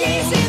Jesus.